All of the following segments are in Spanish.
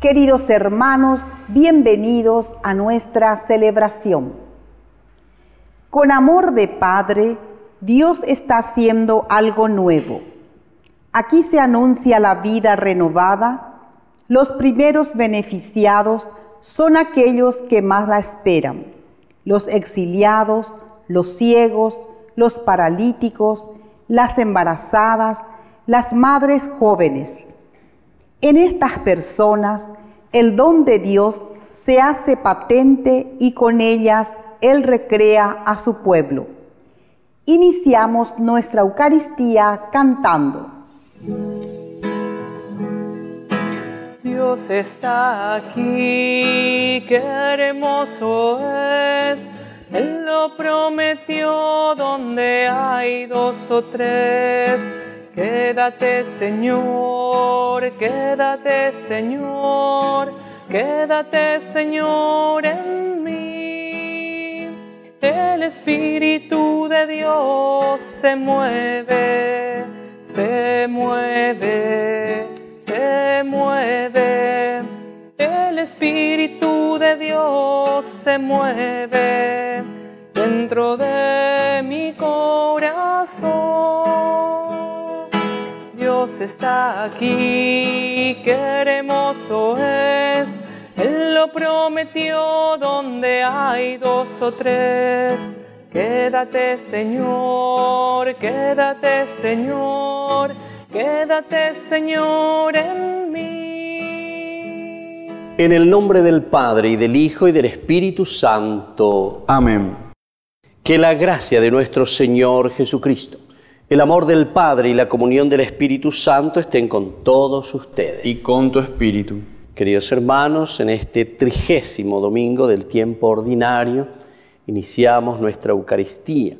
Queridos hermanos, bienvenidos a nuestra celebración. Con amor de Padre, Dios está haciendo algo nuevo. Aquí se anuncia la vida renovada. Los primeros beneficiados son aquellos que más la esperan, los exiliados, los ciegos, los paralíticos, las embarazadas, las madres jóvenes en estas personas el don de Dios se hace patente y con ellas Él recrea a su pueblo. Iniciamos nuestra Eucaristía cantando. Dios está aquí, qué hermoso es. Él lo prometió donde hay dos o tres Quédate Señor, quédate Señor, quédate Señor en mí. El Espíritu de Dios se mueve, se mueve, se mueve. El Espíritu de Dios se mueve dentro de mi corazón. Dios está aquí, qué hermoso es. Él lo prometió donde hay dos o tres. Quédate Señor, quédate Señor, quédate Señor en mí. En el nombre del Padre y del Hijo y del Espíritu Santo. Amén. Que la gracia de nuestro Señor Jesucristo el amor del Padre y la comunión del Espíritu Santo estén con todos ustedes. Y con tu Espíritu. Queridos hermanos, en este trigésimo domingo del tiempo ordinario, iniciamos nuestra Eucaristía.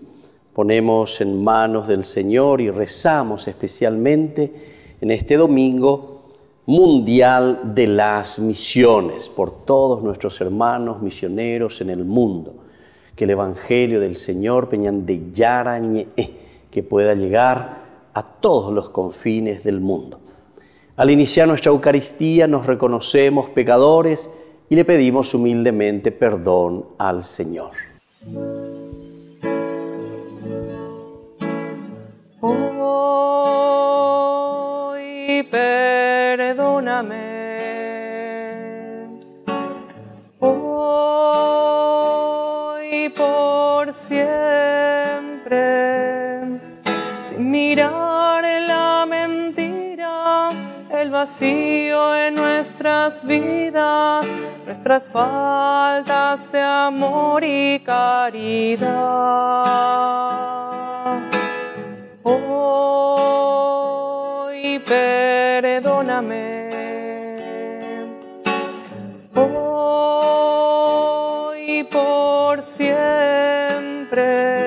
Ponemos en manos del Señor y rezamos especialmente en este domingo mundial de las misiones por todos nuestros hermanos misioneros en el mundo. Que el Evangelio del Señor peñan de Yarañe que pueda llegar a todos los confines del mundo. Al iniciar nuestra Eucaristía nos reconocemos pecadores y le pedimos humildemente perdón al Señor. Mirar la mentira, el vacío en nuestras vidas, nuestras faltas de amor y caridad. Hoy perdóname. Hoy por siempre,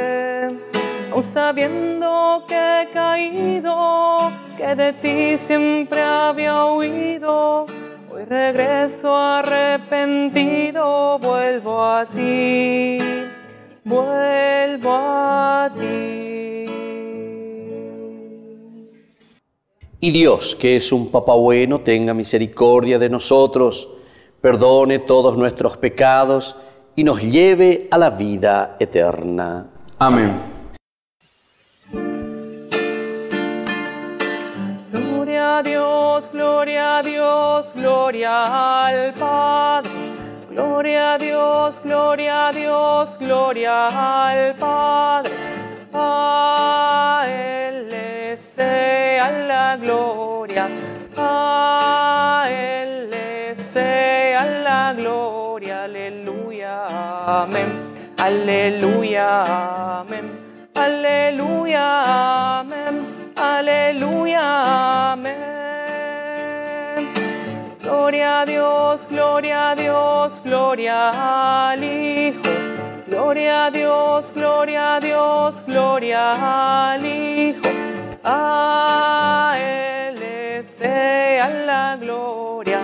sabiendo que he caído, que de ti siempre había huido. Hoy regreso arrepentido, vuelvo a ti, vuelvo a ti. Y Dios, que es un Papa bueno, tenga misericordia de nosotros, perdone todos nuestros pecados y nos lleve a la vida eterna. Amén. Dios, gloria a Dios, gloria al Padre. Gloria a Dios, gloria a Dios, gloria al Padre. A Él le sea la gloria. A Él le sea la gloria. Aleluya. Amén. Aleluya. Amén. Aleluya. Amén. Aleluya. Amén. Gloria a Dios, gloria a Dios, gloria al Hijo. Gloria a Dios, gloria a Dios, gloria al Hijo. A Él sea la gloria.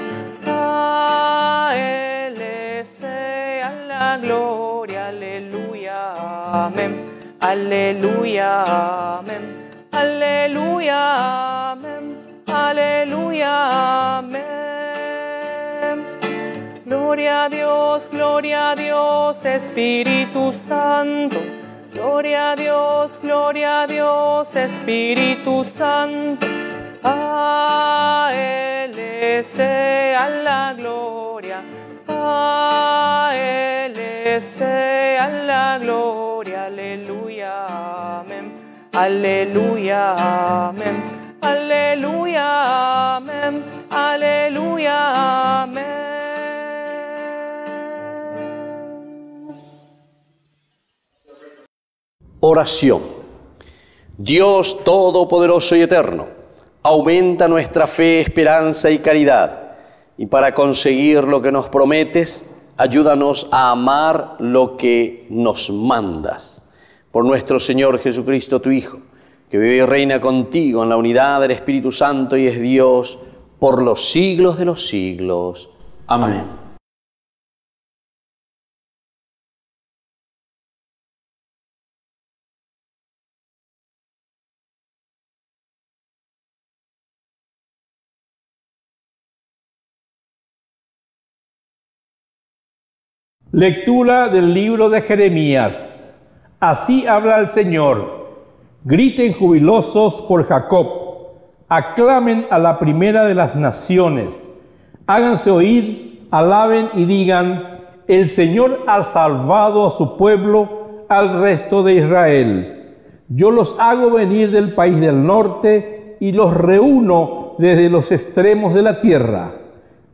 A Él sea la gloria. Aleluya. Amén. Aleluya. Amén. Aleluya. Amén. Aleluya. Amén. Gloria a Dios, gloria a Dios, Espíritu Santo. Gloria a Dios, gloria a Dios, Espíritu Santo. A Él sea la gloria. A Él sea la gloria. Aleluya. Amén. Aleluya. Amén. Aleluya. Amén. Aleluya. Amén. Oración. Dios Todopoderoso y Eterno, aumenta nuestra fe, esperanza y caridad. Y para conseguir lo que nos prometes, ayúdanos a amar lo que nos mandas. Por nuestro Señor Jesucristo, tu Hijo, que vive y reina contigo en la unidad del Espíritu Santo y es Dios por los siglos de los siglos. Amén. Lectura del libro de Jeremías. Así habla el Señor. Griten jubilosos por Jacob. Aclamen a la primera de las naciones. Háganse oír, alaben y digan, el Señor ha salvado a su pueblo, al resto de Israel. Yo los hago venir del país del norte y los reúno desde los extremos de la tierra.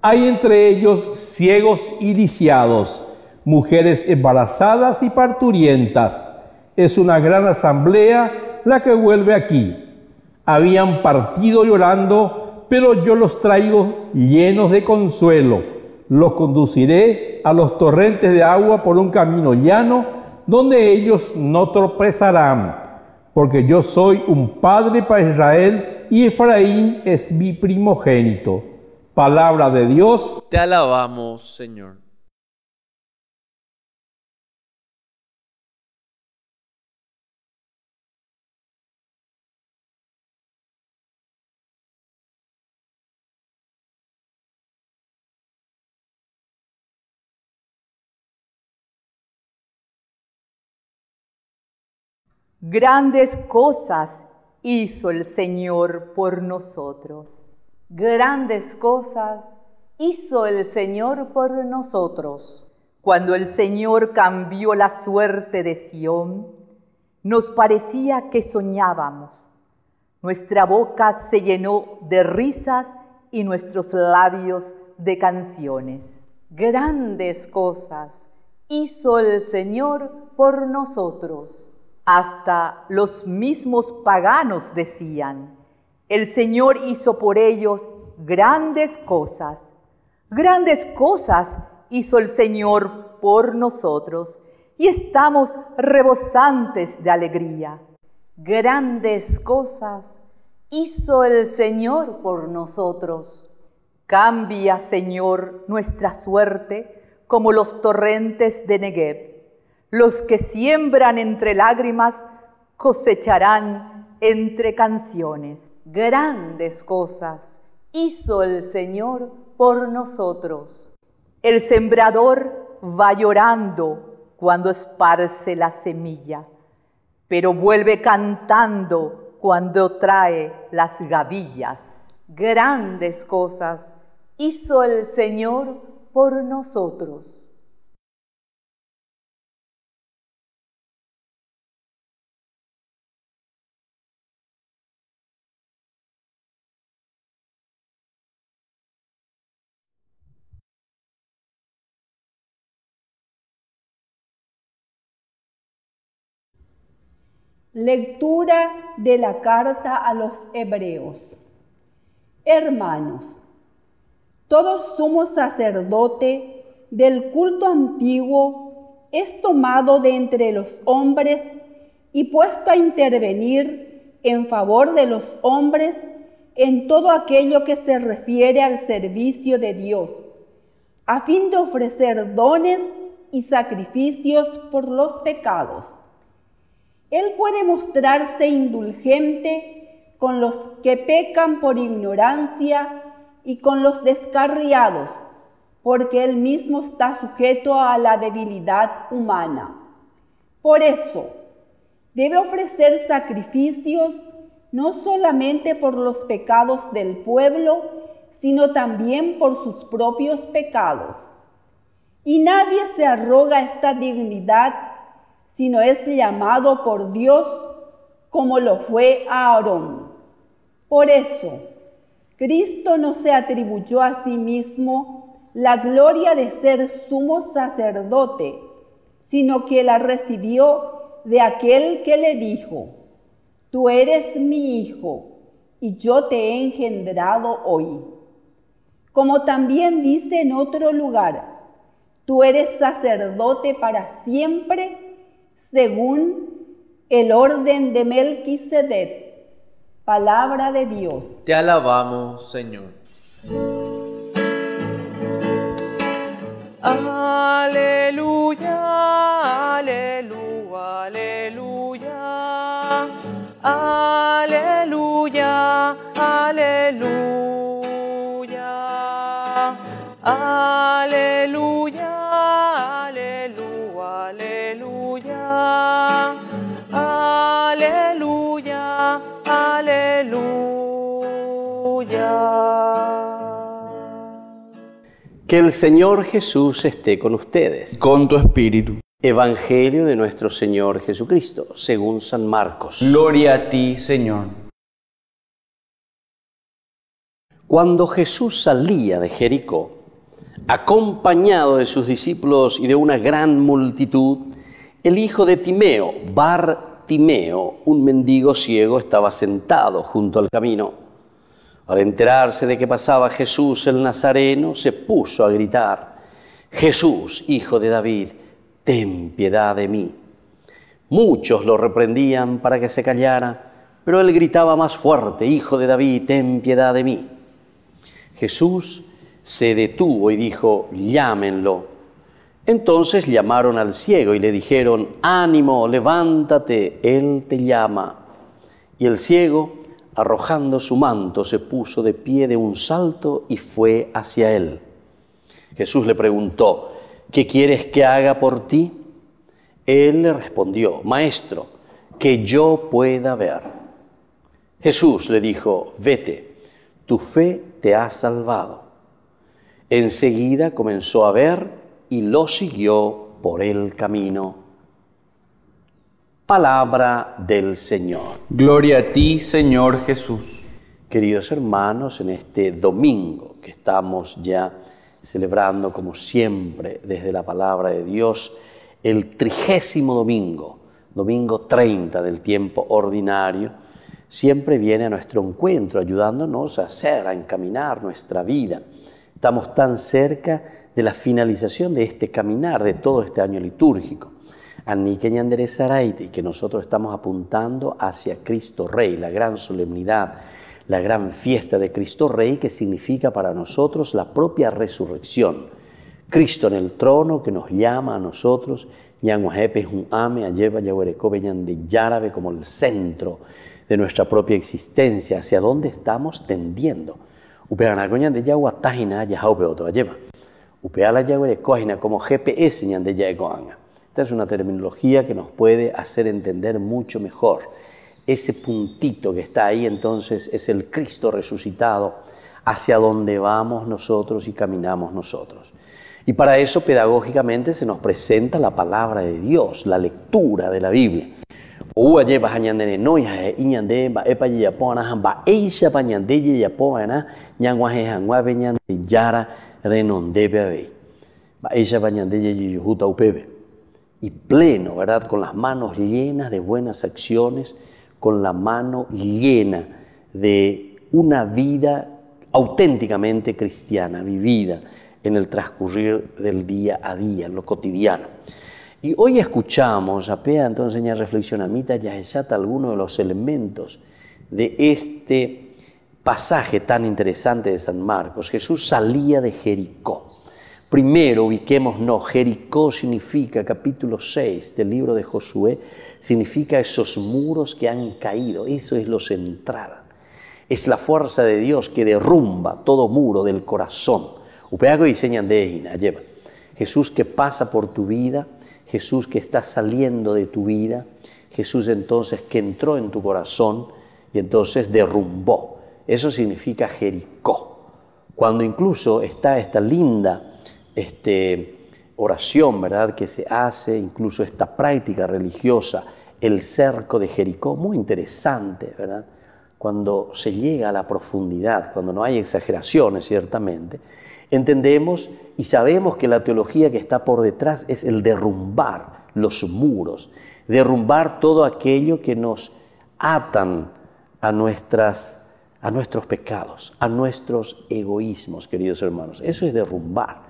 Hay entre ellos ciegos y lisiados mujeres embarazadas y parturientas. Es una gran asamblea la que vuelve aquí. Habían partido llorando, pero yo los traigo llenos de consuelo. Los conduciré a los torrentes de agua por un camino llano, donde ellos no tropezarán, porque yo soy un padre para Israel y Efraín es mi primogénito. Palabra de Dios. Te alabamos, Señor. Grandes cosas hizo el Señor por nosotros. Grandes cosas hizo el Señor por nosotros. Cuando el Señor cambió la suerte de Sión, nos parecía que soñábamos. Nuestra boca se llenó de risas y nuestros labios de canciones. Grandes cosas hizo el Señor por nosotros. Hasta los mismos paganos decían, el Señor hizo por ellos grandes cosas. Grandes cosas hizo el Señor por nosotros y estamos rebosantes de alegría. Grandes cosas hizo el Señor por nosotros. Cambia, Señor, nuestra suerte como los torrentes de Negev. Los que siembran entre lágrimas cosecharán entre canciones. Grandes cosas hizo el Señor por nosotros. El sembrador va llorando cuando esparce la semilla, pero vuelve cantando cuando trae las gavillas. Grandes cosas hizo el Señor por nosotros. Lectura de la carta a los hebreos. Hermanos, todo sumo sacerdote del culto antiguo es tomado de entre los hombres y puesto a intervenir en favor de los hombres en todo aquello que se refiere al servicio de Dios, a fin de ofrecer dones y sacrificios por los pecados. Él puede mostrarse indulgente con los que pecan por ignorancia y con los descarriados, porque Él mismo está sujeto a la debilidad humana. Por eso, debe ofrecer sacrificios no solamente por los pecados del pueblo, sino también por sus propios pecados. Y nadie se arroga esta dignidad sino es llamado por Dios como lo fue Aarón. Por eso, Cristo no se atribuyó a sí mismo la gloria de ser sumo sacerdote, sino que la recibió de aquel que le dijo, Tú eres mi hijo, y yo te he engendrado hoy. Como también dice en otro lugar, Tú eres sacerdote para siempre según el orden de Melquisedec. Palabra de Dios. Te alabamos, Señor. Aleluya, aleluya, aleluya. Que el Señor Jesús esté con ustedes. Con tu espíritu. Evangelio de nuestro Señor Jesucristo, según San Marcos. Gloria a ti, Señor. Cuando Jesús salía de Jericó, acompañado de sus discípulos y de una gran multitud, el hijo de Timeo, Bar Timeo, un mendigo ciego, estaba sentado junto al camino. Al enterarse de que pasaba Jesús el Nazareno, se puso a gritar, Jesús, hijo de David, ten piedad de mí. Muchos lo reprendían para que se callara, pero él gritaba más fuerte, Hijo de David, ten piedad de mí. Jesús se detuvo y dijo, llámenlo. Entonces llamaron al ciego y le dijeron, ánimo, levántate, él te llama. Y el ciego, arrojando su manto, se puso de pie de un salto y fue hacia él. Jesús le preguntó, ¿qué quieres que haga por ti? Él le respondió, Maestro, que yo pueda ver. Jesús le dijo, vete, tu fe te ha salvado. Enseguida comenzó a ver y lo siguió por el camino. Palabra del Señor. Gloria a ti, Señor Jesús. Queridos hermanos, en este domingo que estamos ya celebrando como siempre desde la palabra de Dios, el trigésimo domingo, domingo 30 del tiempo ordinario, siempre viene a nuestro encuentro ayudándonos a hacer, a encaminar nuestra vida. Estamos tan cerca de la finalización de este caminar, de todo este año litúrgico. Y que nosotros estamos apuntando hacia Cristo Rey, la gran solemnidad, la gran fiesta de Cristo Rey que significa para nosotros la propia resurrección. Cristo en el trono que nos llama a nosotros, Yárabe como el centro de nuestra propia existencia, hacia dónde estamos tendiendo. De Yagua Tajina, Yahaupe Oto lleva. Upeala Yagüere como GPS de Yagoanga. Esta es una terminología que nos puede hacer entender mucho mejor. Ese puntito que está ahí entonces es el Cristo resucitado hacia donde vamos nosotros y caminamos nosotros. Y para eso pedagógicamente se nos presenta la palabra de Dios, la lectura de la Biblia. Y pleno, ¿verdad? Con las manos llenas de buenas acciones, con la mano llena de una vida auténticamente cristiana, vivida en el transcurrir del día a día, en lo cotidiano. Y hoy escuchamos, apea entonces ya reflexionamita ya exata algunos de los elementos de este pasaje tan interesante de San Marcos. Jesús salía de Jericó. Primero ubiquémonos, Jericó significa, capítulo 6 del libro de Josué, significa esos muros que han caído, eso es lo central. Es la fuerza de Dios que derrumba todo muro del corazón. Upeago diseñan de lleva. Jesús que pasa por tu vida, Jesús que está saliendo de tu vida, Jesús entonces que entró en tu corazón y entonces derrumbó. Eso significa Jericó. Cuando incluso está esta linda este, oración, ¿verdad?, que se hace, incluso esta práctica religiosa, el cerco de Jericó, muy interesante, ¿verdad? Cuando se llega a la profundidad, cuando no hay exageraciones, ciertamente, entendemos y sabemos que la teología que está por detrás es el derrumbar los muros, derrumbar todo aquello que nos atan a, nuestras, a nuestros pecados, a nuestros egoísmos, queridos hermanos. Eso es derrumbar.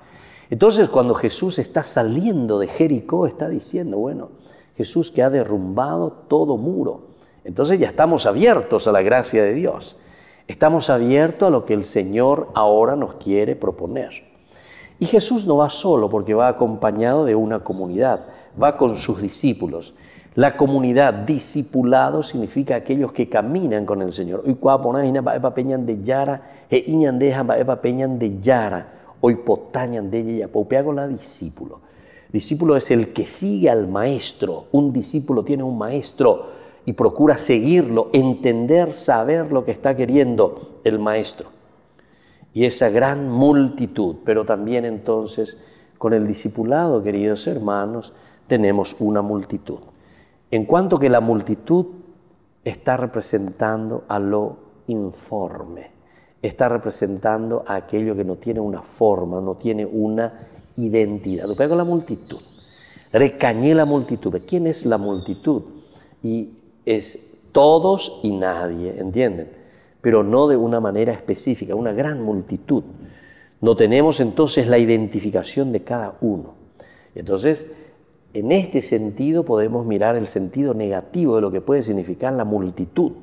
Entonces cuando Jesús está saliendo de Jericó, está diciendo, bueno, Jesús que ha derrumbado todo muro. Entonces ya estamos abiertos a la gracia de Dios. Estamos abiertos a lo que el Señor ahora nos quiere proponer. Y Jesús no va solo porque va acompañado de una comunidad, va con sus discípulos. La comunidad discipulado significa aquellos que caminan con el Señor. Hoy peñan de Yara, e de Yara, hoy potañan de ella, la discípulo. Discípulo es el que sigue al maestro. Un discípulo tiene un maestro y procura seguirlo, entender, saber lo que está queriendo el maestro. Y esa gran multitud, pero también entonces con el discipulado, queridos hermanos, tenemos una multitud. En cuanto que la multitud está representando a lo informe, está representando a aquello que no tiene una forma, no tiene una identidad. Lo pego la multitud. Recañé la multitud. ¿Quién es la multitud? Y es todos y nadie, ¿entienden? Pero no de una manera específica, una gran multitud. No tenemos entonces la identificación de cada uno. Entonces, en este sentido podemos mirar el sentido negativo de lo que puede significar la multitud,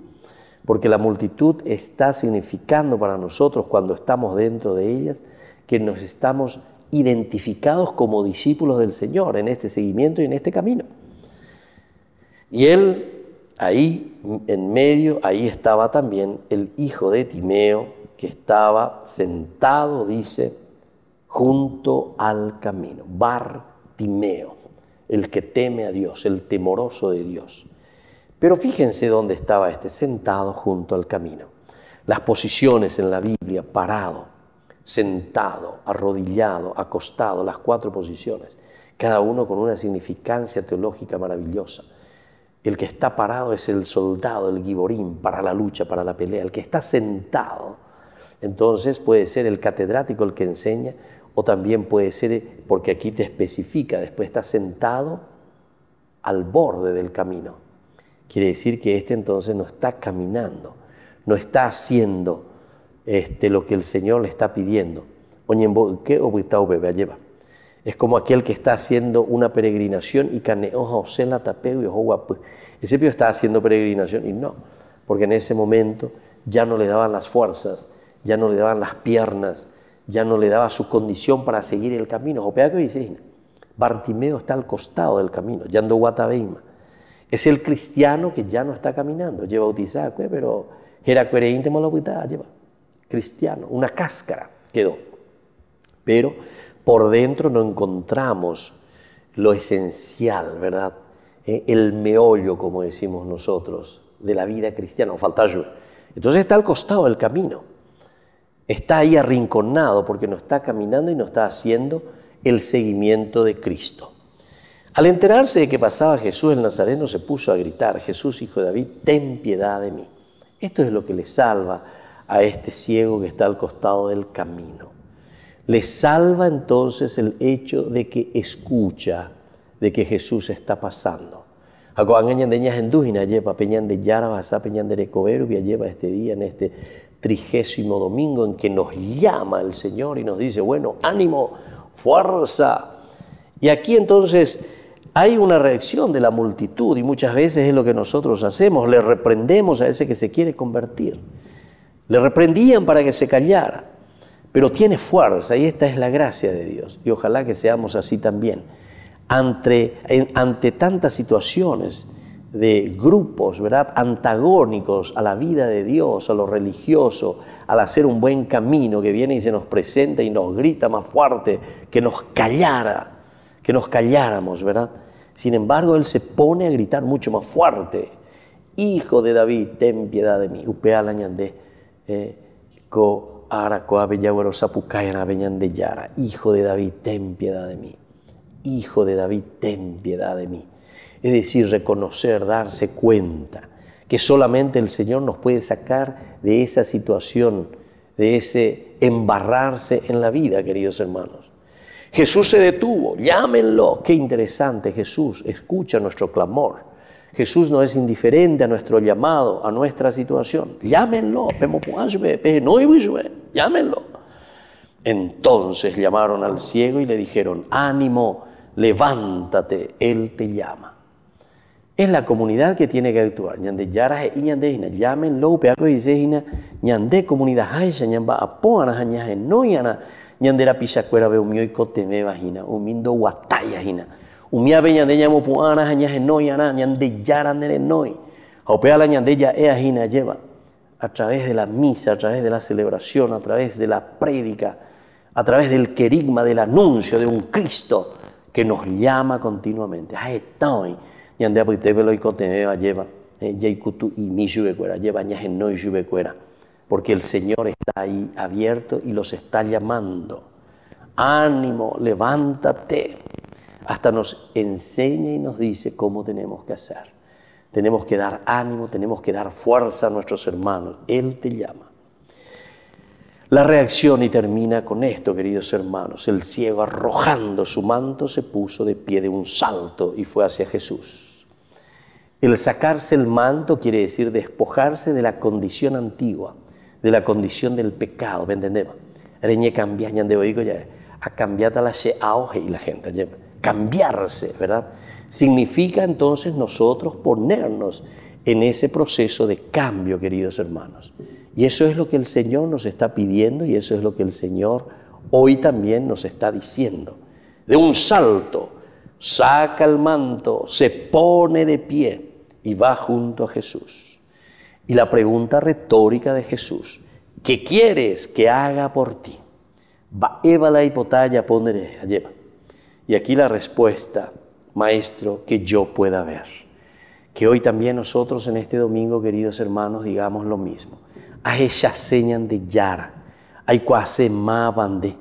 porque la multitud está significando para nosotros cuando estamos dentro de ellas que nos estamos identificados como discípulos del Señor en este seguimiento y en este camino. Y él Ahí en medio, ahí estaba también el hijo de Timeo, que estaba sentado, dice, junto al camino. Bartimeo, el que teme a Dios, el temoroso de Dios. Pero fíjense dónde estaba este, sentado junto al camino. Las posiciones en la Biblia, parado, sentado, arrodillado, acostado, las cuatro posiciones, cada uno con una significancia teológica maravillosa. El que está parado es el soldado, el giborín para la lucha, para la pelea. El que está sentado, entonces puede ser el catedrático el que enseña, o también puede ser, porque aquí te especifica, después está sentado al borde del camino. Quiere decir que este entonces no está caminando, no está haciendo este, lo que el Señor le está pidiendo. ¿qué lleva? Es como aquel que está haciendo una peregrinación y la tapeo y ojo Ese pío está haciendo peregrinación y no, porque en ese momento ya no le daban las fuerzas, ya no le daban las piernas, ya no le daba su condición para seguir el camino. Bartimeo está al costado del camino, yando Guatabeima. Es el cristiano que ya no está caminando, lleva bautizado, pero era coherente lleva. Cristiano, una cáscara quedó. Pero por dentro no encontramos lo esencial, ¿verdad? Eh, el meollo, como decimos nosotros, de la vida cristiana, o falta yo. Entonces está al costado del camino, está ahí arrinconado porque no está caminando y no está haciendo el seguimiento de Cristo. Al enterarse de que pasaba Jesús el Nazareno, se puso a gritar, Jesús, hijo de David, ten piedad de mí. Esto es lo que le salva a este ciego que está al costado del camino. Le salva entonces el hecho de que escucha, de que Jesús está pasando. Ako angañan de ñas endúgina lleva peñan de yara basa peñan de recovero y lleva este día en este trigésimo domingo en que nos llama el Señor y nos dice, bueno, ánimo, fuerza. Y aquí entonces hay una reacción de la multitud y muchas veces es lo que nosotros hacemos, le reprendemos a ese que se quiere convertir. Le reprendían para que se callara, pero tiene fuerza y esta es la gracia de Dios. Y ojalá que seamos así también. Ante, ante tantas situaciones de grupos, ¿verdad? Antagónicos a la vida de Dios, a lo religioso, al hacer un buen camino que viene y se nos presenta y nos grita más fuerte, que nos callara, que nos calláramos, ¿verdad? Sin embargo, Él se pone a gritar mucho más fuerte. Hijo de David, ten piedad de mí. Eh. Hijo de David, ten piedad de mí. Hijo de David, ten piedad de mí. Es decir, reconocer, darse cuenta que solamente el Señor nos puede sacar de esa situación, de ese embarrarse en la vida, queridos hermanos. Jesús se detuvo, llámenlo. Qué interesante, Jesús escucha nuestro clamor. Jesús no es indiferente a nuestro llamado, a nuestra situación. Llámenlo, llámenlo. Entonces llamaron al ciego y le dijeron, ánimo, levántate, Él te llama. Es la comunidad que tiene que actuar. Ñande yara y. Llámenlo, peaco yana. Ñande la pichacuera ve umio y cote me vagina. Umindo guataya hina. Umia ve ñande ñamo puana hañaje no yana. Ñande yara nere noi. Haupea la ñande ya ea hina lleva. A través de la misa, a través de la celebración, a través de la prédica, a través del querigma, del anuncio de un Cristo que nos llama continuamente. Ah, estoy. Y ande a lo y cotemeba lleva. Yaikutu y mi yubecuera, lleva ñaje no y yubecuera. Porque el Señor está ahí abierto y los está llamando. Ánimo, levántate. Hasta nos enseña y nos dice cómo tenemos que hacer. Tenemos que dar ánimo, tenemos que dar fuerza a nuestros hermanos. Él te llama. La reacción y termina con esto, queridos hermanos. El ciego arrojando su manto se puso de pie de un salto y fue hacia Jesús. El sacarse el manto quiere decir despojarse de la condición antigua, de la condición del pecado, ¿me entendemos? Reñe cambiañan de oído ya, a cambiar la se auge y la gente, ya, cambiarse, ¿verdad? Significa entonces nosotros ponernos en ese proceso de cambio, queridos hermanos. Y eso es lo que el Señor nos está pidiendo y eso es lo que el Señor hoy también nos está diciendo. De un salto, saca el manto, se pone de pie y va junto a Jesús. Y la pregunta retórica de Jesús, ¿qué quieres que haga por ti? La hipotalla ponere lleva. Y aquí la respuesta, maestro, que yo pueda ver. Que hoy también nosotros en este domingo, queridos hermanos, digamos lo mismo. A ella señan de yara, hay cuase ma bande,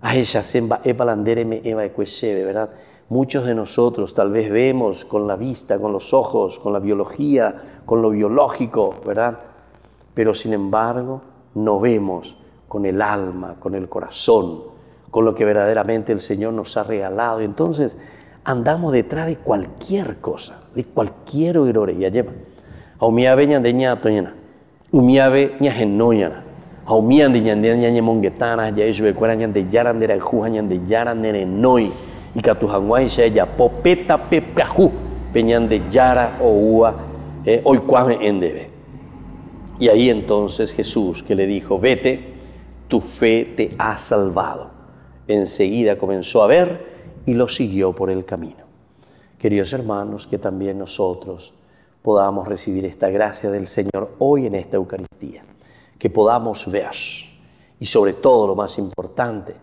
a ella semba epalandere me eva ¿verdad? Muchos de nosotros tal vez vemos con la vista, con los ojos, con la biología, con lo biológico, ¿verdad? Pero sin embargo no vemos con el alma, con el corazón, con lo que verdaderamente el Señor nos ha regalado. Entonces andamos detrás de cualquier cosa, de cualquier error. Ya lleva. Aumia veña de ñato ñana. Umiave ña genoyana. Aumian de ñande ña mongetana, ya eso de cuera ñande yaran de juja ñande yaran de noi. Y catujanguay se ya popeta pepeaju, peñan de yara o ua, eh, hoy cuame endebe. Y ahí entonces Jesús que le dijo, vete, tu fe te ha salvado. Enseguida comenzó a ver y lo siguió por el camino. Queridos hermanos, que también nosotros podamos recibir esta gracia del Señor hoy en esta Eucaristía, que podamos ver y sobre todo lo más importante,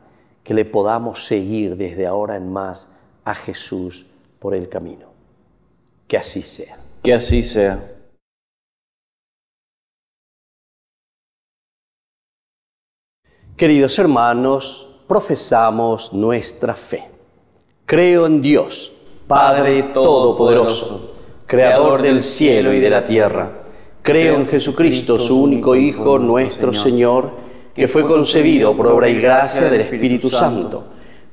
que le podamos seguir desde ahora en más a Jesús por el camino. Que así sea. Que así sea. Queridos hermanos, profesamos nuestra fe. Creo en Dios, Padre Todopoderoso, Creador del cielo y de la tierra. Creo en Jesucristo, su único Hijo, nuestro Señor, que fue concebido por obra y gracia del Espíritu Santo.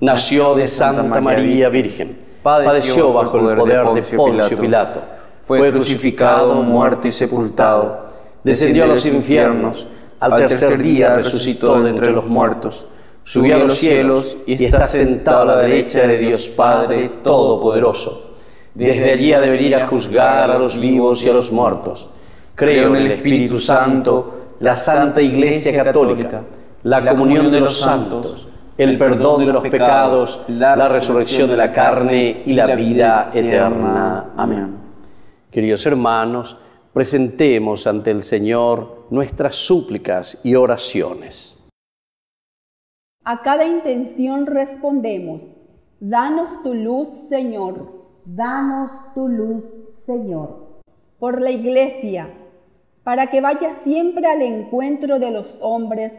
Nació de Santa María Virgen, padeció bajo el poder de Poncio Pilato, fue crucificado, muerto y sepultado, descendió a los infiernos, al tercer día resucitó de entre los muertos, subió a los cielos y está sentado a la derecha de Dios Padre Todopoderoso. Desde allí ha de a juzgar a los vivos y a los muertos. Creo en el Espíritu Santo, la Santa Iglesia Católica, la comunión de los santos, el perdón de los pecados, la resurrección de la carne y la vida eterna. Amén. Queridos hermanos, presentemos ante el Señor nuestras súplicas y oraciones. A cada intención respondemos, danos tu luz, Señor, Danos tu luz, Señor. por la Iglesia, para que vaya siempre al encuentro de los hombres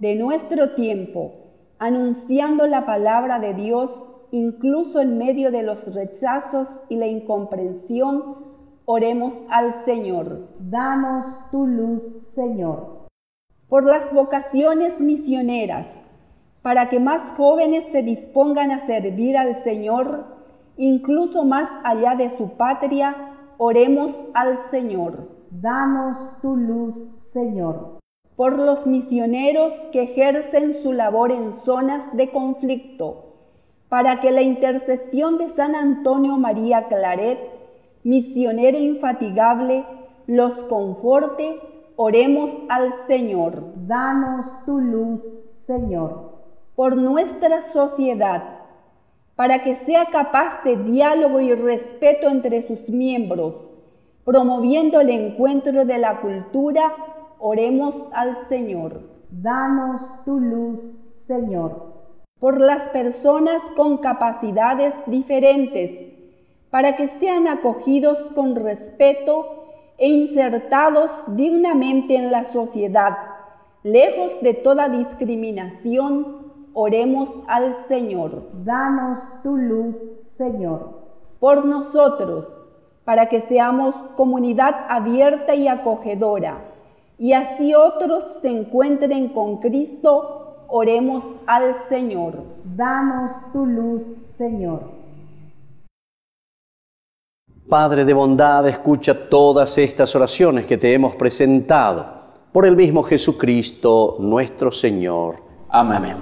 de nuestro tiempo, anunciando la palabra de Dios incluso en medio de los rechazos y la incomprensión. Oremos al Señor. Danos tu luz, Señor. por las vocaciones misioneras, para que más jóvenes se dispongan a servir al Señor, incluso más allá de su patria, oremos al Señor. Danos tu luz, Señor. Por los misioneros que ejercen su labor en zonas de conflicto, para que la intercesión de San Antonio María Claret, misionero infatigable, los conforte, oremos al Señor. Danos tu luz, Señor. por nuestra sociedad, para que sea capaz de diálogo y respeto entre sus miembros, promoviendo el encuentro de la cultura, oremos al Señor. Danos tu luz, Señor. Por las personas con capacidades diferentes, para que sean acogidos con respeto e insertados dignamente en la sociedad, lejos de toda discriminación, oremos al Señor. Danos tu luz, Señor. Por nosotros, para que seamos comunidad abierta y acogedora, y así otros se encuentren con Cristo, oremos al Señor. Danos tu luz, Señor. Padre de bondad, escucha todas estas oraciones que te hemos presentado por el mismo Jesucristo nuestro Señor. Amén.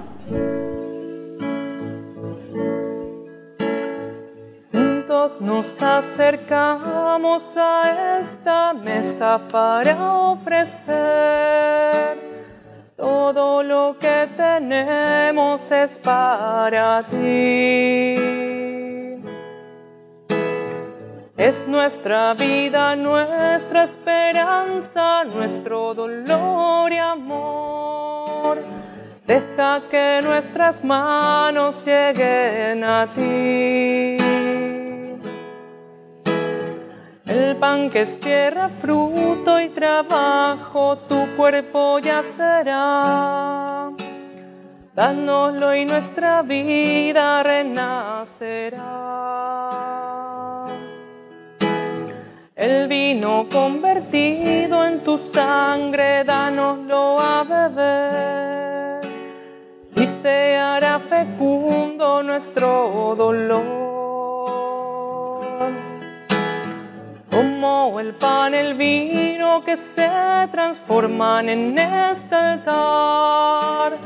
Juntos nos acercamos a esta mesa para ofrecer todo lo que tenemos es para ti. Es nuestra vida, nuestra esperanza, nuestro dolor y amor. Deja que nuestras manos lleguen a ti. El pan que es tierra, fruto y trabajo, tu cuerpo ya será. Dánoslo y nuestra vida renacerá. El vino convertido en tu sangre, dánoslo a beber y se hará fecundo nuestro dolor. Como el pan, el vino que se transforman en este altar,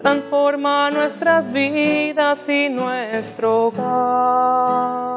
transforma nuestras vidas y nuestro hogar.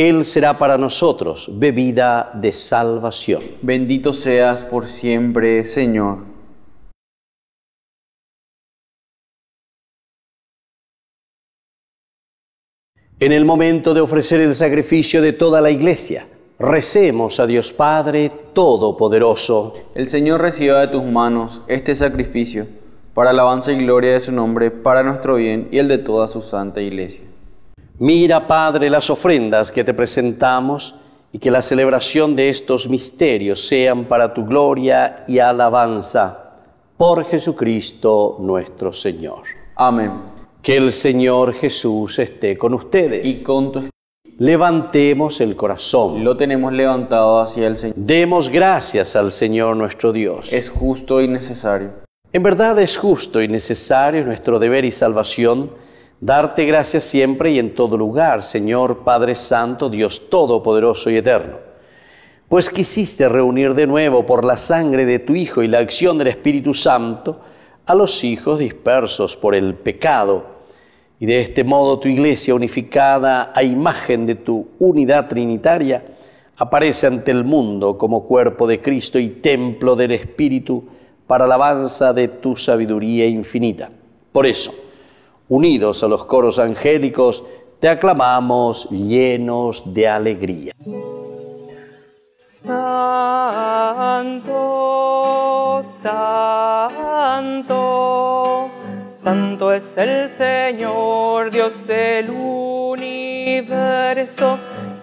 Él será para nosotros bebida de salvación. Bendito seas por siempre, Señor. En el momento de ofrecer el sacrificio de toda la iglesia, recemos a Dios Padre Todopoderoso. El Señor reciba de tus manos este sacrificio para alabanza y gloria de su nombre, para nuestro bien y el de toda su santa iglesia. Mira, Padre, las ofrendas que te presentamos y que la celebración de estos misterios sean para tu gloria y alabanza. Por Jesucristo nuestro Señor. Amén. Que el Señor Jesús esté con ustedes. Y con tu espíritu Levantemos el corazón. lo tenemos levantado hacia el Señor. Demos gracias al Señor nuestro Dios. Es justo y necesario. En verdad es justo y necesario nuestro deber y salvación darte gracias siempre y en todo lugar, Señor Padre Santo, Dios Todopoderoso y Eterno. Pues quisiste reunir de nuevo por la sangre de tu Hijo y la acción del Espíritu Santo a los hijos dispersos por el pecado. Y de este modo tu iglesia unificada a imagen de tu unidad trinitaria aparece ante el mundo como cuerpo de Cristo y templo del Espíritu para alabanza de tu sabiduría infinita. Por eso, unidos a los coros angélicos, te aclamamos llenos de alegría. Santo, santo, santo es el Señor, Dios del universo.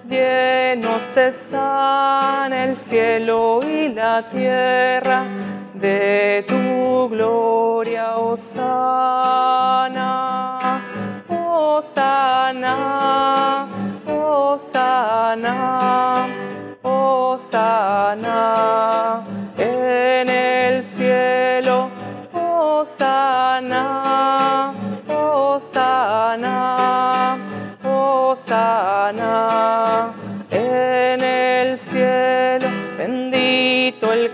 Llenos están el cielo y la tierra de tu gloria, Osana, Osana, Osana. Osana en el cielo, Osana, Osana, Osana en el cielo,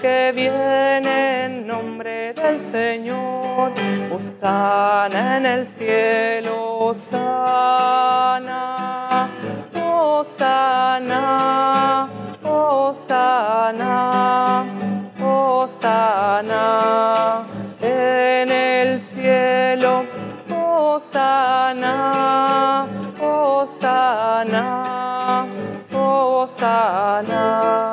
que viene en nombre del Señor, Osana en el cielo, Osana, Osana. Osana, Osana, en el cielo, Osana, Osana, Osana,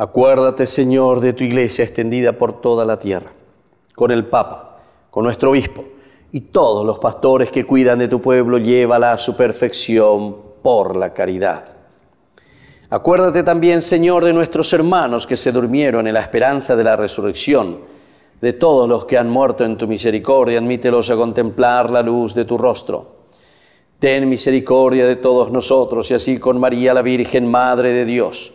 Acuérdate, Señor, de tu iglesia extendida por toda la tierra, con el Papa, con nuestro obispo y todos los pastores que cuidan de tu pueblo, llévala a su perfección por la caridad. Acuérdate también, Señor, de nuestros hermanos que se durmieron en la esperanza de la resurrección, de todos los que han muerto en tu misericordia, admítelos a contemplar la luz de tu rostro. Ten misericordia de todos nosotros y así con María la Virgen, Madre de Dios,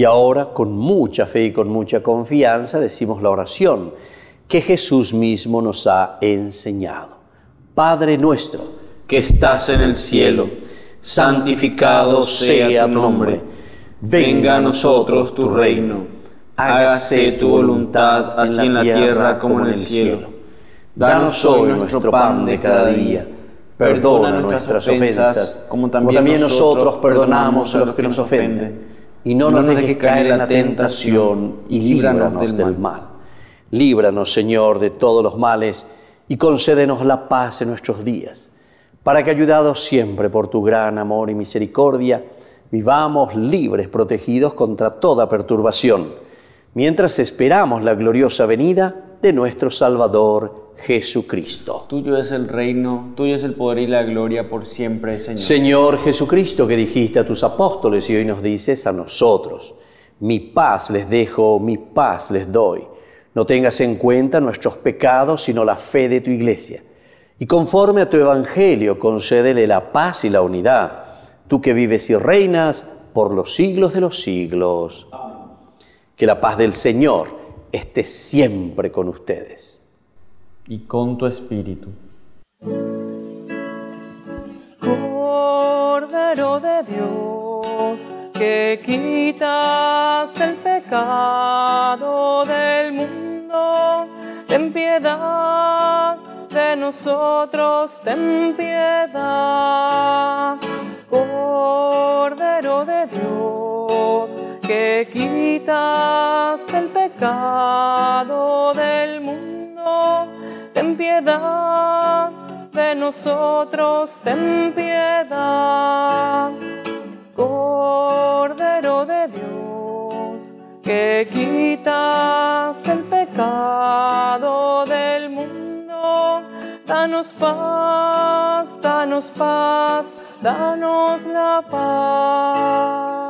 Y ahora, con mucha fe y con mucha confianza, decimos la oración que Jesús mismo nos ha enseñado. Padre nuestro, que estás en el cielo, santificado sea tu nombre. Venga a nosotros tu reino. Hágase tu voluntad, así en la tierra como en el cielo. Danos hoy nuestro pan de cada día. Perdona nuestras ofensas, como también nosotros perdonamos a los que nos ofenden. Y no nos dejes caer en la tentación y líbranos del mal. Líbranos, Señor, de todos los males y concédenos la paz en nuestros días, para que, ayudados siempre por tu gran amor y misericordia, vivamos libres, protegidos contra toda perturbación, mientras esperamos la gloriosa venida de nuestro Salvador Jesucristo. Tuyo es el reino, tuyo es el poder y la gloria por siempre, Señor. Señor Jesucristo, que dijiste a tus apóstoles y hoy nos dices a nosotros, mi paz les dejo, mi paz les doy. No tengas en cuenta nuestros pecados, sino la fe de tu iglesia. Y conforme a tu evangelio, concédele la paz y la unidad, tú que vives y reinas por los siglos de los siglos. Que la paz del Señor esté siempre con ustedes. Y con tu espíritu. Cordero de Dios, que quitas el pecado del mundo, ten piedad de nosotros, ten piedad. Cordero de Dios, que quitas el pecado del mundo, ten piedad de nosotros, ten piedad. Cordero de Dios, que quitas el pecado del mundo, danos paz, danos paz, danos la paz.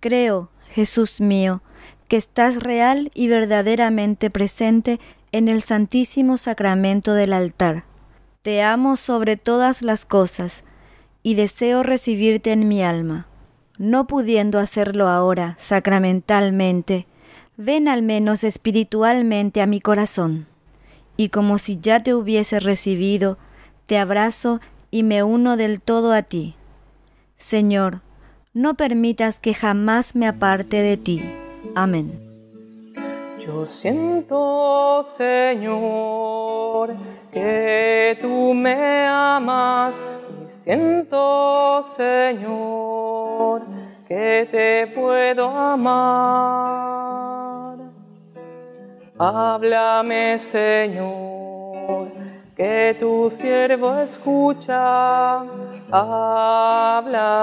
Creo, Jesús mío, que estás real y verdaderamente presente en el Santísimo Sacramento del altar. Te amo sobre todas las cosas y deseo recibirte en mi alma. No pudiendo hacerlo ahora sacramentalmente, ven al menos espiritualmente a mi corazón. Y como si ya te hubiese recibido, te abrazo y me uno del todo a ti. Señor, no permitas que jamás me aparte de ti. Amén. Yo siento, Señor, que tú me amas y siento, Señor, que te puedo amar. Háblame, Señor, que tu siervo escucha. Háblame,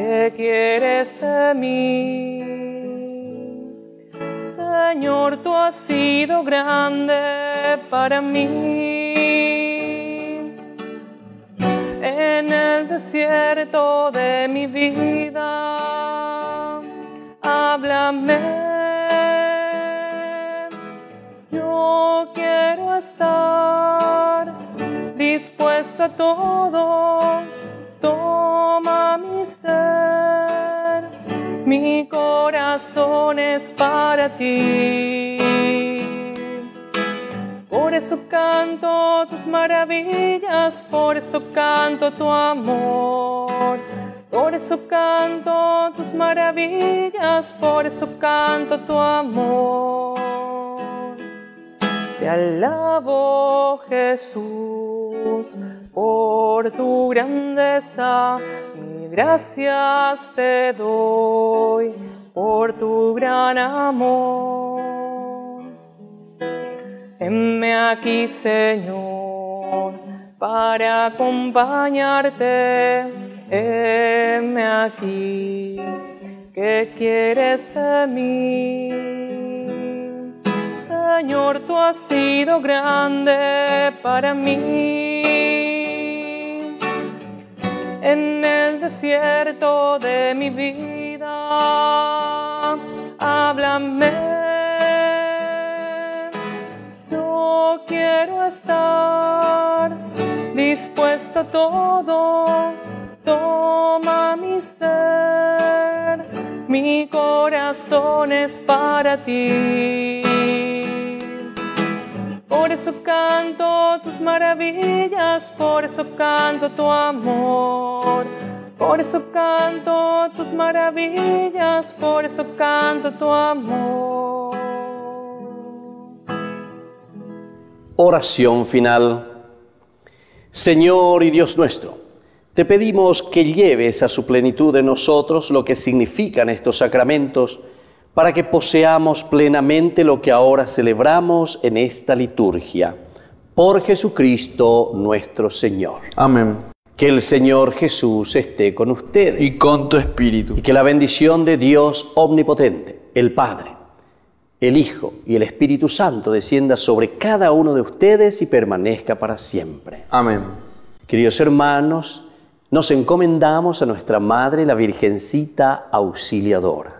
que quieres de mí. Señor, tú has sido grande para mí. En el desierto de mi vida, háblame. Yo quiero estar dispuesto a todo. Toma mi ser mi corazón es para ti. Por eso canto tus maravillas, por eso canto tu amor. Por eso canto tus maravillas, por eso canto tu amor. Te alabo Jesús por tu grandeza y gracias te doy por tu gran amor. Heme aquí, Señor, para acompañarte. Heme aquí, ¿qué quieres de mí? Señor, tú has sido grande para mí. En el desierto de mi vida, háblame. No quiero estar dispuesto a todo. Toma mi ser, mi corazón es para ti. Por eso canto tus maravillas, por eso canto tu amor. Por eso canto tus maravillas, por eso canto tu amor. Oración final. Señor y Dios nuestro, te pedimos que lleves a su plenitud en nosotros lo que significan estos sacramentos para que poseamos plenamente lo que ahora celebramos en esta liturgia. Por Jesucristo nuestro Señor. Amén. Que el Señor Jesús esté con ustedes. Y con tu espíritu. Y que la bendición de Dios omnipotente, el Padre, el Hijo y el Espíritu Santo descienda sobre cada uno de ustedes y permanezca para siempre. Amén. Queridos hermanos, nos encomendamos a nuestra Madre, la Virgencita Auxiliadora.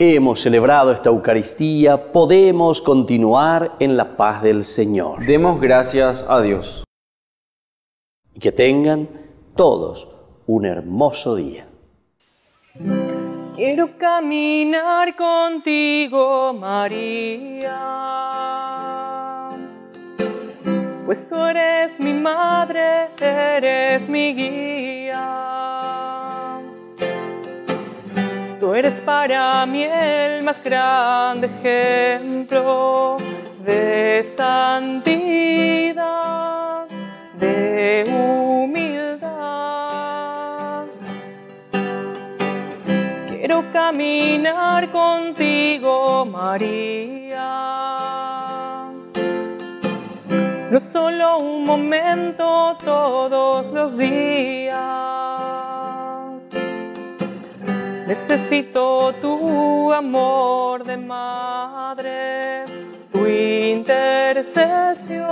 Hemos celebrado esta Eucaristía, podemos continuar en la paz del Señor. Demos gracias a Dios. Y que tengan todos un hermoso día. Quiero caminar contigo, María. Pues tú eres mi madre, eres mi guía. Tú eres para mí el más grande ejemplo de santidad, de humildad. Quiero caminar contigo, María. No solo un momento, todos los días. Necesito tu amor de madre, tu intercesión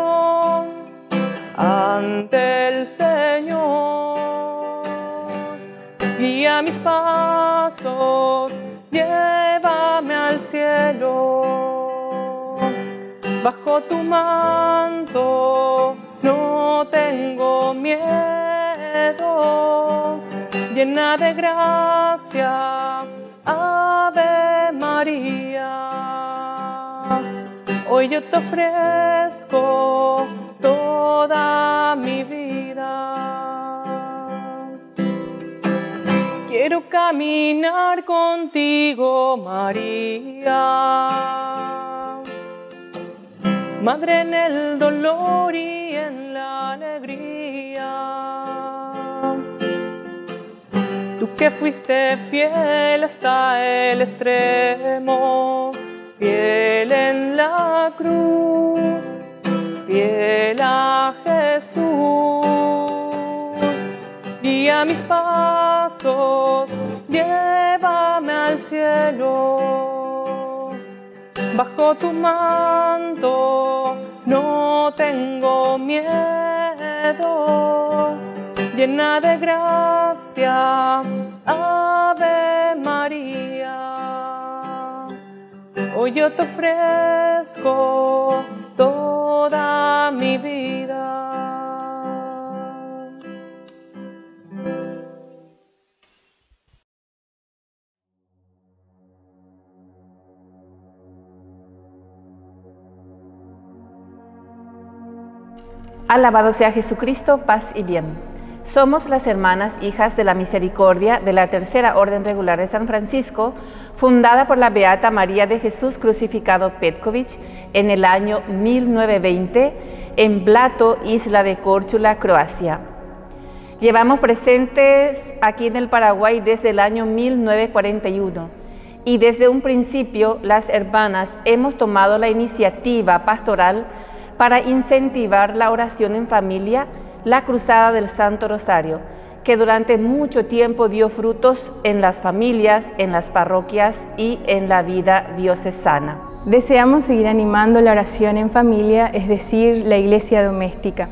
ante el Señor. Guía mis pasos, llévame al cielo. Bajo tu manto no tengo miedo llena de gracia, Ave María. Hoy yo te ofrezco toda mi vida. Quiero caminar contigo, María. Madre en el dolor y en la alegría tú que fuiste fiel hasta el extremo, fiel en la cruz, fiel a Jesús. Guía mis pasos, llévame al cielo. Bajo tu manto no tengo miedo, llena de gracia. Ave María. Hoy yo te ofrezco toda mi vida. Alabado sea Jesucristo, paz y bien. Somos las hermanas hijas de la misericordia de la Tercera Orden Regular de San Francisco, fundada por la Beata María de Jesús Crucificado Petkovic en el año 1920 en Blato, isla de Córchula, Croacia. Llevamos presentes aquí en el Paraguay desde el año 1941 y desde un principio las hermanas hemos tomado la iniciativa pastoral para incentivar la oración en familia, la Cruzada del Santo Rosario, que durante mucho tiempo dio frutos en las familias, en las parroquias y en la vida diocesana. Deseamos seguir animando la oración en familia, es decir, la iglesia doméstica.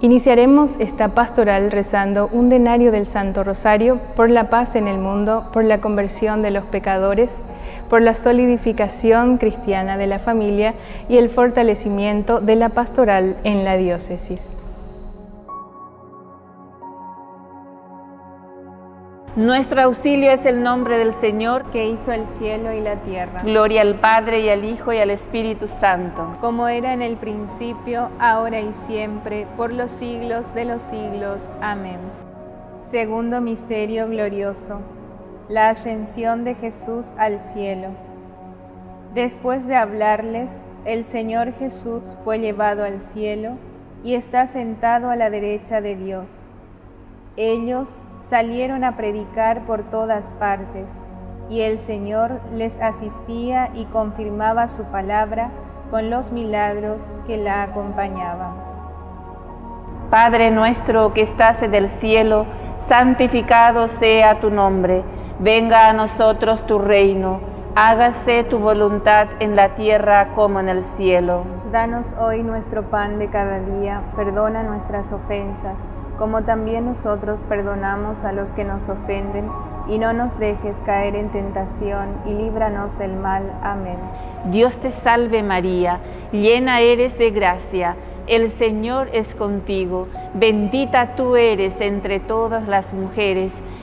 Iniciaremos esta pastoral rezando un denario del Santo Rosario por la paz en el mundo, por la conversión de los pecadores, por la solidificación cristiana de la familia y el fortalecimiento de la pastoral en la diócesis. Nuestro auxilio es el nombre del Señor que hizo el cielo y la tierra. Gloria al Padre y al Hijo y al Espíritu Santo. Como era en el principio, ahora y siempre, por los siglos de los siglos. Amén. Segundo misterio glorioso. La ascensión de Jesús al cielo. Después de hablarles, el Señor Jesús fue llevado al cielo y está sentado a la derecha de Dios. Ellos salieron a predicar por todas partes, y el Señor les asistía y confirmaba su palabra con los milagros que la acompañaban. Padre nuestro que estás en el cielo, santificado sea tu nombre, venga a nosotros tu reino, hágase tu voluntad en la tierra como en el cielo. Danos hoy nuestro pan de cada día, perdona nuestras ofensas como también nosotros perdonamos a los que nos ofenden, y no nos dejes caer en tentación, y líbranos del mal. Amén. Dios te salve María, llena eres de gracia, el Señor es contigo, bendita tú eres entre todas las mujeres,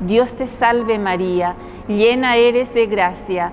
Dios te salve María, llena eres de gracia,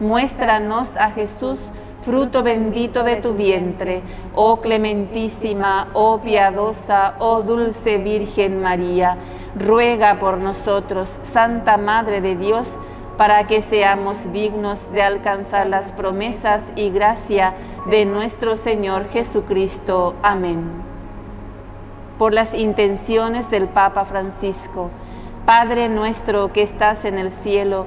muéstranos a Jesús, fruto bendito de tu vientre, oh clementísima, oh piadosa, oh dulce Virgen María, ruega por nosotros, Santa Madre de Dios, para que seamos dignos de alcanzar las promesas y gracia de nuestro Señor Jesucristo. Amén. Por las intenciones del Papa Francisco, Padre nuestro que estás en el cielo,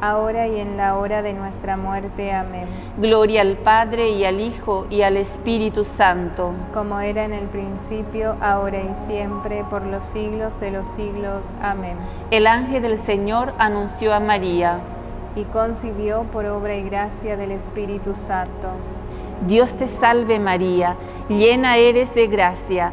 ahora y en la hora de nuestra muerte. Amén. Gloria al Padre y al Hijo y al Espíritu Santo. Como era en el principio, ahora y siempre, por los siglos de los siglos. Amén. El ángel del Señor anunció a María. Y concibió por obra y gracia del Espíritu Santo. Dios te salve María, llena eres de gracia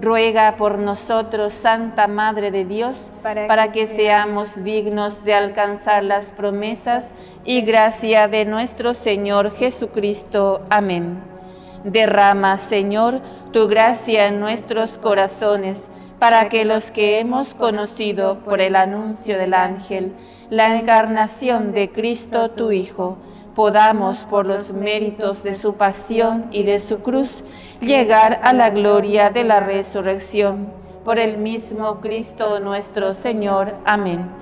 Ruega por nosotros, Santa Madre de Dios, para, que, que seamos dignos de alcanzar las promesas y gracia de nuestro Señor Jesucristo. Amén. Derrama, Señor, tu gracia en nuestros corazones, para que los que hemos conocido por el anuncio del ángel, la encarnación de Cristo tu Hijo, podamos por los méritos de su pasión y de su cruz llegar a la gloria de la resurrección. Por el mismo Cristo nuestro Señor. Amén.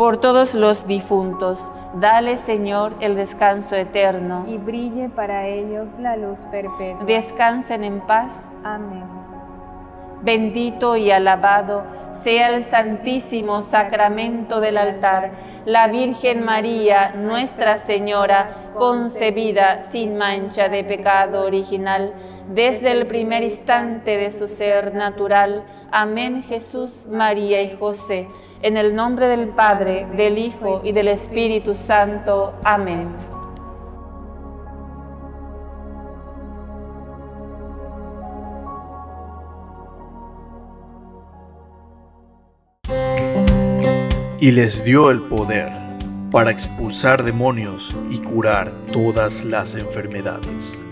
por todos los difuntos. Dale, Señor, el descanso eterno. Y brille para ellos la luz perpetua. Descansen en paz. Amén. Bendito y alabado sea el santísimo sacramento del altar, la Virgen María, Nuestra Señora, concebida sin mancha de pecado original, desde el primer instante de su ser natural. Amén Jesús, María y José en el nombre del Padre, del Hijo y del Espíritu Santo. Amén. Y les dio el poder para expulsar demonios y curar todas las enfermedades.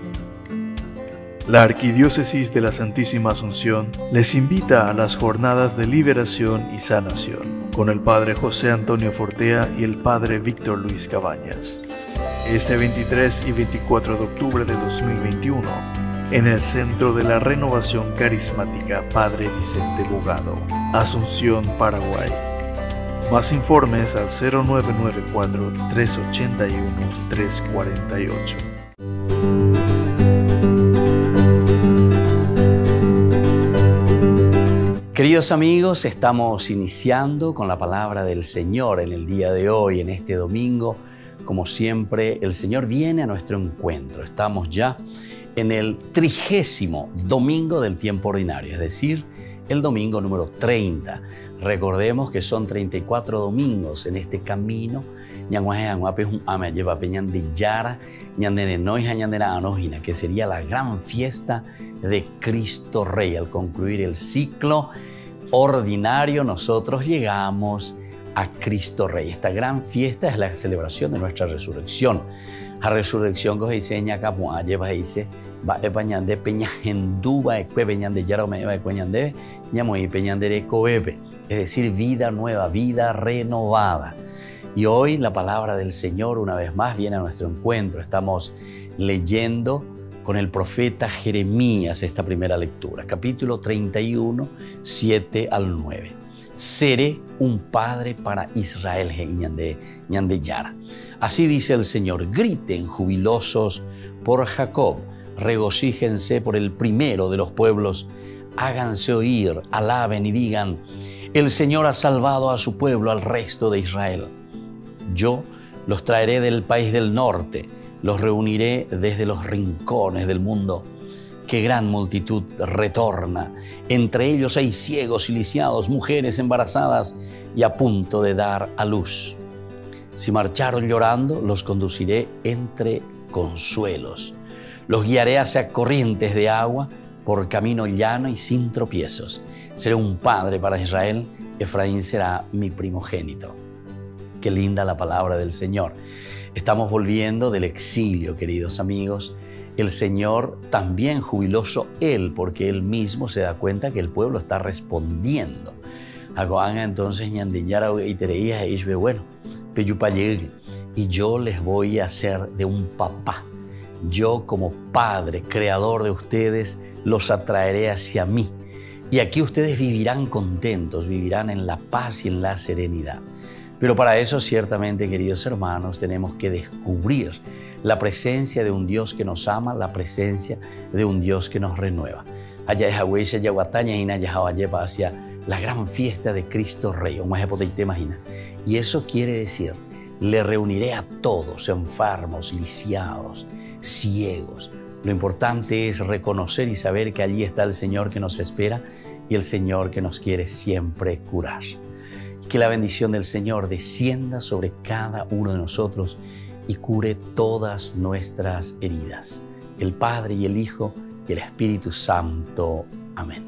La Arquidiócesis de la Santísima Asunción les invita a las jornadas de liberación y sanación con el Padre José Antonio Fortea y el Padre Víctor Luis Cabañas. Este 23 y 24 de octubre de 2021, en el Centro de la Renovación Carismática Padre Vicente Bogado, Asunción, Paraguay. Más informes al 0994 Queridos amigos, estamos iniciando con la palabra del Señor en el día de hoy, en este domingo. Como siempre, el Señor viene a nuestro encuentro. Estamos ya en el trigésimo domingo del tiempo ordinario, es decir, el domingo número 30. Recordemos que son 34 domingos en este camino. Que sería la gran fiesta de Cristo Rey. Al concluir el ciclo ordinario, nosotros llegamos a Cristo Rey. Esta gran fiesta es la celebración de nuestra resurrección. La resurrección que se diseña acá, lleva dice, va de pañande peña genduba, ekwe peñande yara me va peñande, ñamoy peñande coebe. Es decir, vida nueva, vida renovada. Y hoy la palabra del Señor una vez más viene a nuestro encuentro. Estamos leyendo con el profeta Jeremías esta primera lectura, capítulo 31, 7 al 9. Seré un padre para Israel, Yara. Así dice el Señor, griten jubilosos por Jacob, regocíjense por el primero de los pueblos, háganse oír, alaben y digan, el Señor ha salvado a su pueblo, al resto de Israel. Yo los traeré del país del norte, los reuniré desde los rincones del mundo. Qué gran multitud retorna. Entre ellos hay ciegos y lisiados, mujeres embarazadas y a punto de dar a luz. Si marcharon llorando, los conduciré entre consuelos. Los guiaré hacia corrientes de agua por camino llano y sin tropiezos. Seré un padre para Israel, Efraín será mi primogénito. Qué linda la palabra del Señor. Estamos volviendo del exilio, queridos amigos. El Señor también jubiloso Él, porque Él mismo se da cuenta que el pueblo está respondiendo. Agoanga entonces ñandiñara y tereía y ve bueno, y yo les voy a hacer de un papá. Yo como padre, creador de ustedes, los atraeré hacia mí. Y aquí ustedes vivirán contentos, vivirán en la paz y en la serenidad. Pero para eso ciertamente, queridos hermanos, tenemos que descubrir la presencia de un Dios que nos ama, la presencia de un Dios que nos renueva. Allá es Yaguataña y lleva hacia la gran fiesta de Cristo Rey, o más te imagina. Y eso quiere decir, le reuniré a todos, enfermos, lisiados, ciegos. Lo importante es reconocer y saber que allí está el Señor que nos espera y el Señor que nos quiere siempre curar. Que la bendición del Señor descienda sobre cada uno de nosotros y cure todas nuestras heridas. El Padre y el Hijo y el Espíritu Santo. Amén.